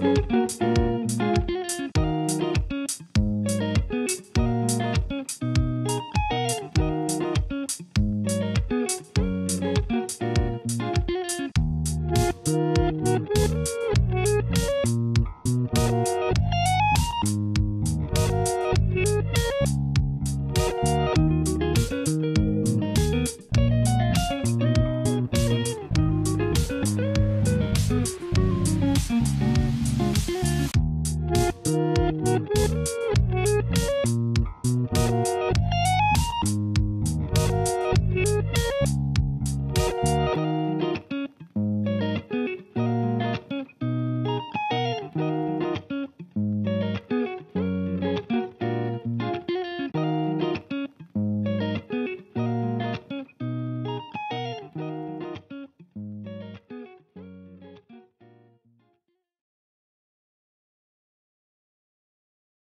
Música